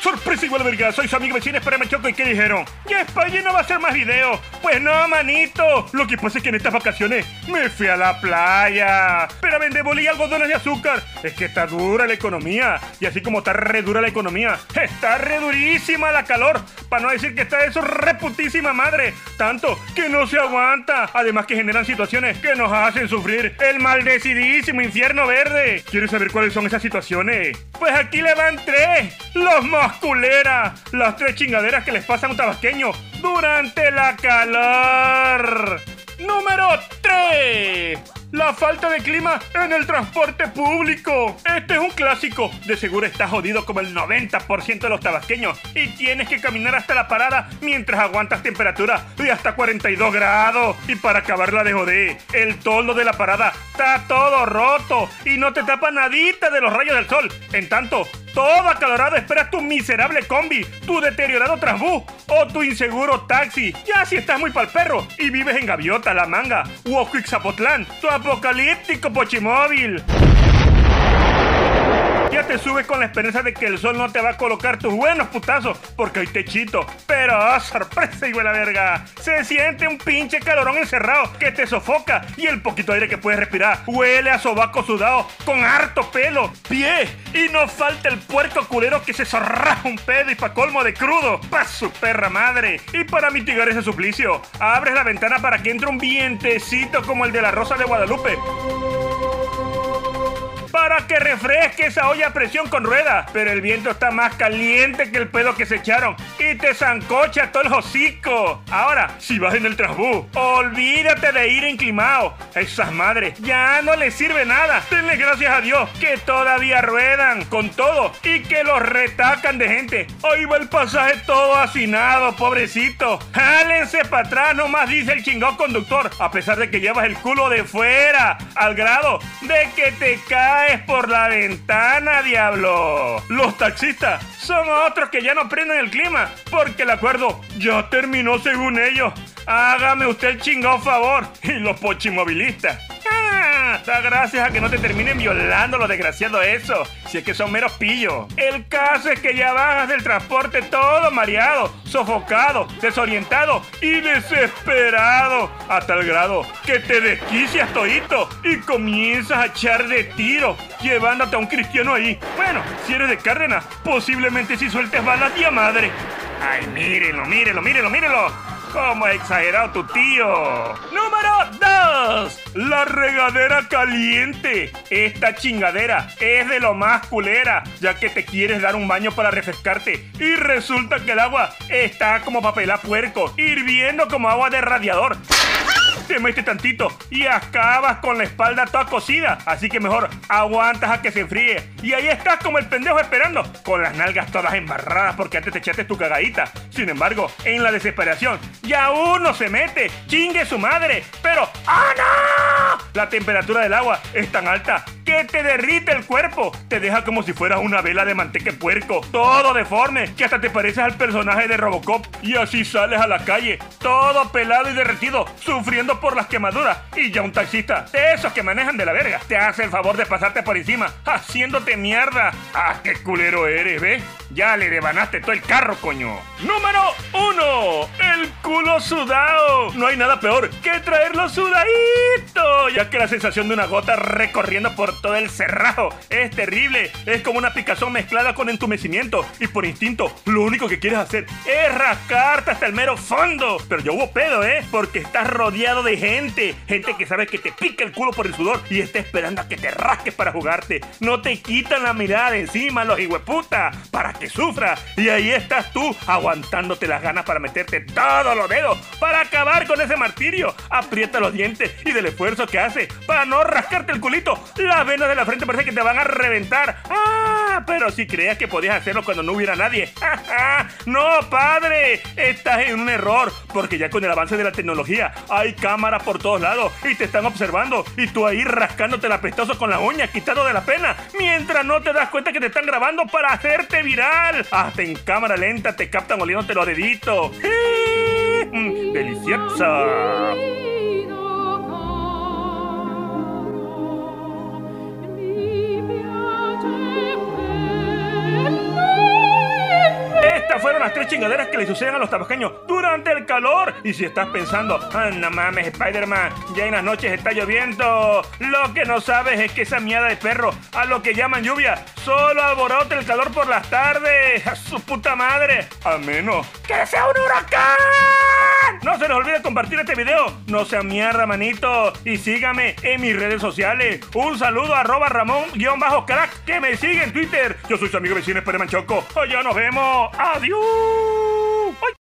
Sorpresa igual verga, soy su amigo vecino, espérame choco y ¿qué dijeron? Ya España no va a hacer más videos. Pues no, manito. Lo que pasa es que en estas vacaciones me fui a la playa. Pero boli y algodones de azúcar. Es que está dura la economía. Y así como está re dura la economía, está re durísima la calor. Para no decir que está eso reputísima madre. Tanto que no se aguanta. Además que generan situaciones que nos hacen sufrir el maldecidísimo infierno verde. ¿Quieres saber cuáles son esas situaciones? Pues aquí le van tres. Los culera. Las tres chingaderas que les pasan a un tabasqueño durante la calor. Número 3. La falta de clima en el transporte público. Este es un clásico. De seguro estás jodido como el 90% de los tabasqueños y tienes que caminar hasta la parada mientras aguantas temperatura de hasta 42 grados. Y para acabarla de joder, el toldo de la parada está todo roto y no te tapa nadita de los rayos del sol. En tanto, todo acalorado esperas tu miserable combi, tu deteriorado transbús o tu inseguro taxi. Ya si estás muy pa'l perro y vives en Gaviota, La Manga o Zapotlán, tu apocalíptico pochimóvil. Ya te subes con la esperanza de que el sol no te va a colocar tus buenos putazos, porque hay techito. Pero, oh, sorpresa, y la verga. Se siente un pinche calorón encerrado que te sofoca y el poquito aire que puedes respirar huele a sobaco sudado con harto pelo, pie. Y no falta el puerco culero que se zorraja un pedo y pa' colmo de crudo. Pa' su perra madre. Y para mitigar ese suplicio, abres la ventana para que entre un vientecito como el de la Rosa de Guadalupe para que refresque esa olla a presión con rueda. Pero el viento está más caliente que el pedo que se echaron y te zancocha todo el hocico. Ahora, si vas en el transbú, olvídate de ir enclimado. esas madres ya no les sirve nada. Denle gracias a Dios que todavía ruedan con todo y que los retacan de gente. Ahí va el pasaje todo hacinado, pobrecito. Jálense para atrás, nomás dice el chingón conductor, a pesar de que llevas el culo de fuera, al grado de que te cae por la ventana, diablo. Los taxistas son otros que ya no prenden el clima porque el acuerdo ya terminó según ellos. Hágame usted el chingado favor. Y los pochimovilistas gracias a que no te terminen violando los desgraciados eso. Si es que son meros pillos. El caso es que ya bajas del transporte todo mareado, sofocado, desorientado y desesperado. A tal grado que te desquicias todito y comienzas a echar de tiro, llevándote a un cristiano ahí. Bueno, si eres de Cárdenas, posiblemente si sueltes balas a madre. Ay, mírenlo, mírenlo, mírenlo, mírenlo. ¿Cómo exagerado tu tío? Número 2. La regadera caliente. Esta chingadera es de lo más culera, ya que te quieres dar un baño para refrescarte y resulta que el agua está como papel a puerco, hirviendo como agua de radiador te metes tantito y acabas con la espalda toda cocida. Así que mejor aguantas a que se enfríe. Y ahí estás como el pendejo esperando, con las nalgas todas embarradas porque antes te echaste tu cagadita. Sin embargo, en la desesperación, ya uno se mete, chingue su madre. Pero, ¡ah, no! La temperatura del agua es tan alta que te derrite el cuerpo. Te deja como si fueras una vela de manteca puerco, todo deforme, que hasta te pareces al personaje de Robocop. Y así sales a la calle, todo pelado y derretido, sufriendo por las quemaduras. Y ya un taxista, de esos que manejan de la verga, te hace el favor de pasarte por encima, haciéndote mierda. Ah, qué culero eres, ¿ves? Ya le devanaste todo el carro, coño. Número uno, el culo sudado. No hay nada peor que traerlo sudadito, ya que la sensación de una gota recorriendo por todo el cerrado es terrible. Es como una picazón mezclada con entumecimiento. Y por instinto, lo único que quieres hacer es rascarte hasta el mero fondo. Pero ya hubo pedo, ¿eh? Porque estás rodeado de gente. Gente que sabe que te pica el culo por el sudor y está esperando a que te rasques para jugarte. No te quitan la mirada encima, los hijueputa. Para que sufra. Y ahí estás tú, aguantándote las ganas para meterte todos los dedos para acabar con ese martirio. Aprieta los dientes y del esfuerzo que hace para no rascarte el culito. Las de la frente parece que te van a reventar. ¡Ah! Pero si creías que podías hacerlo cuando no hubiera nadie. ¡No, padre! Estás en un error. Porque ya con el avance de la tecnología hay cámaras por todos lados y te están observando. Y tú ahí rascándote la pestoso con la uña, quitado de la pena. Mientras no te das cuenta que te están grabando para hacerte viral. Hasta en cámara lenta te captan oliéndote los deditos. Mm, ¡Deliciosa! Que le suceden a los tabasqueños durante el calor. Y si estás pensando, ah, no mames, Spider-Man, ya en las noches está lloviendo. Lo que no sabes es que esa miada de perro, a lo que llaman lluvia, solo alborota el calor por las tardes. A su puta madre. A menos que sea un huracán. No se les olvide compartir este video. No sea mierda, manito. Y sígame en mis redes sociales. Un saludo a arroba Ramón-crack que me sigue en Twitter. Yo soy su amigo vecino Esperman Choco. Ya nos vemos. Adiós.